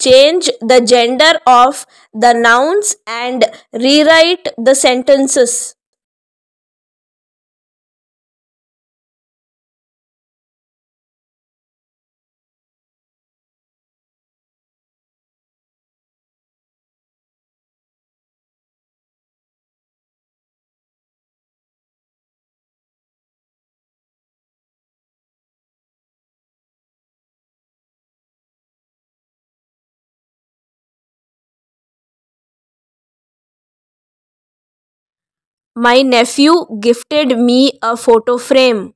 change the gender of the nouns and rewrite the sentences. My nephew gifted me a photo frame.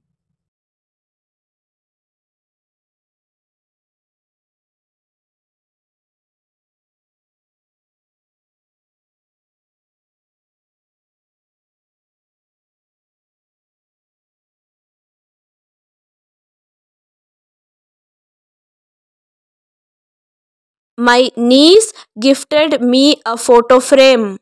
My niece gifted me a photo frame.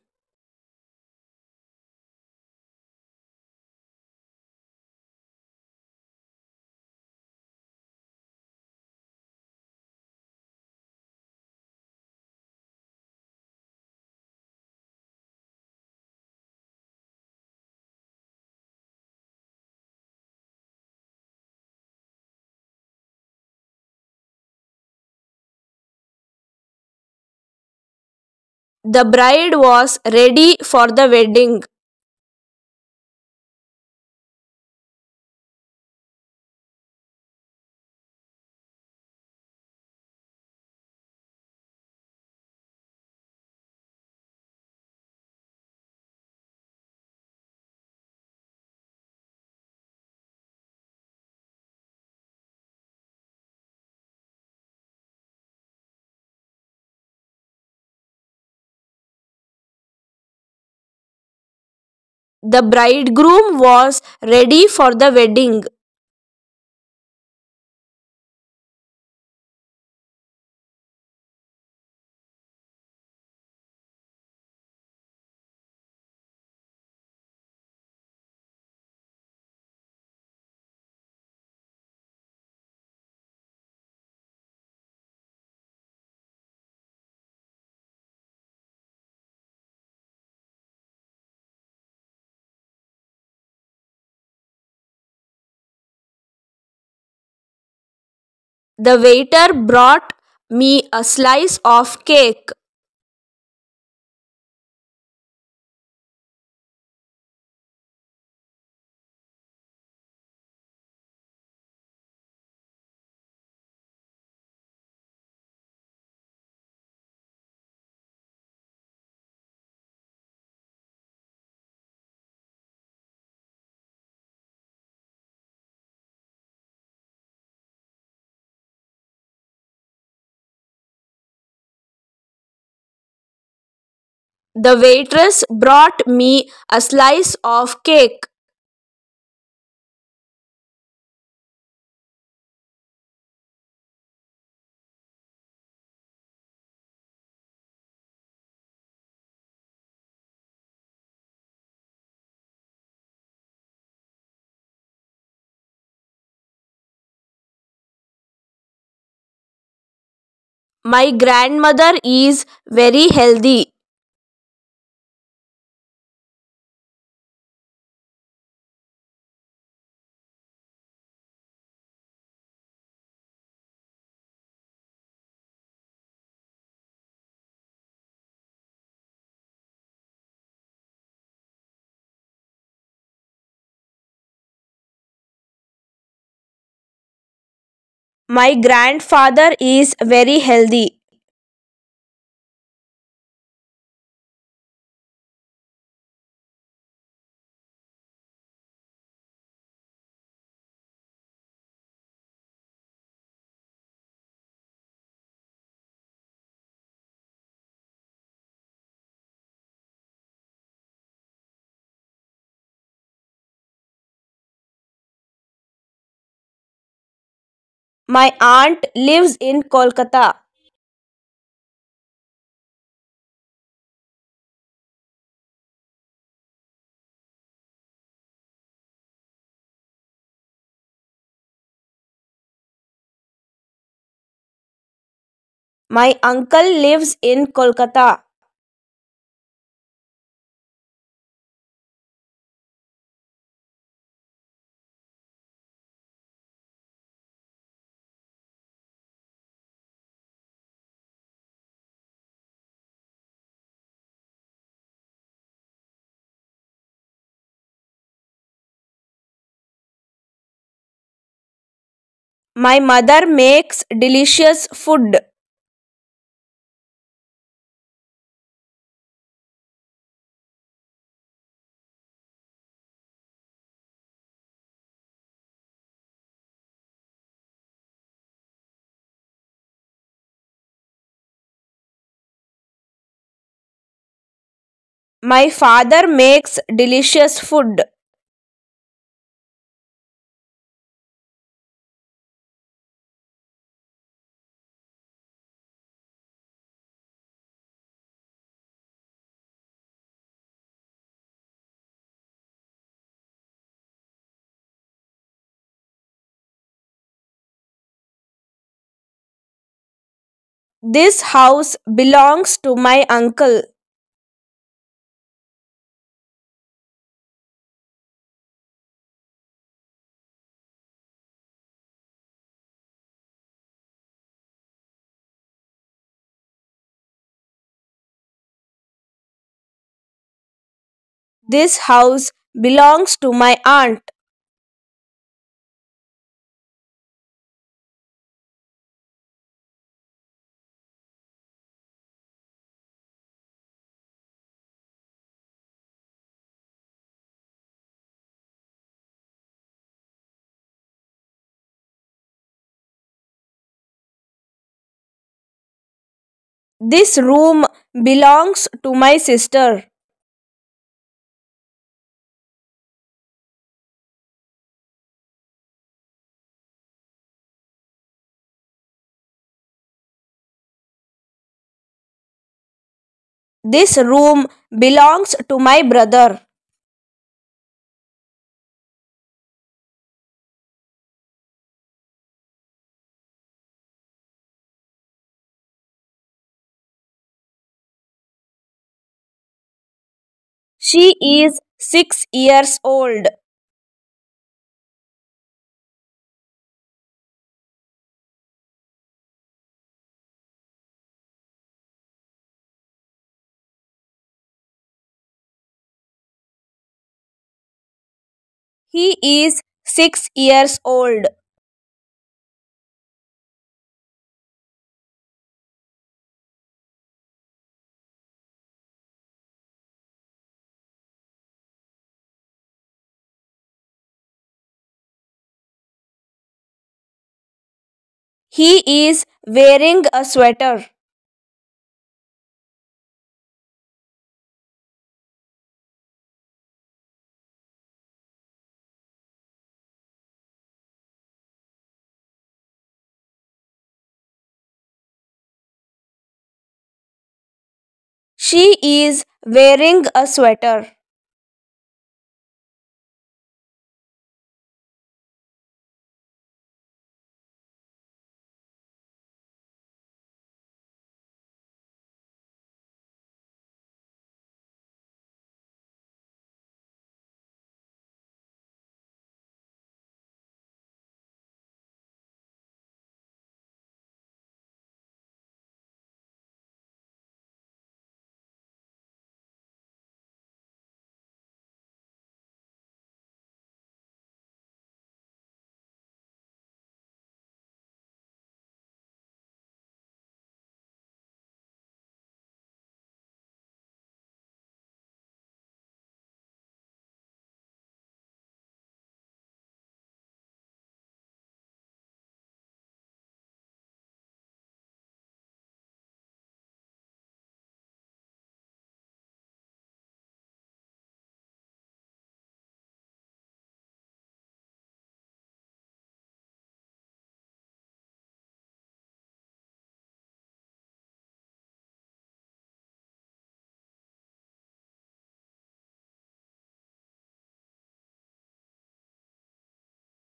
The bride was ready for the wedding. The bridegroom was ready for the wedding. The waiter brought me a slice of cake. The waitress brought me a slice of cake. My grandmother is very healthy. My grandfather is very healthy. My aunt lives in Kolkata. My uncle lives in Kolkata. My mother makes delicious food. My father makes delicious food. This house belongs to my uncle. This house belongs to my aunt. This room belongs to my sister. This room belongs to my brother. She is six years old. He is six years old. He is wearing a sweater. She is wearing a sweater.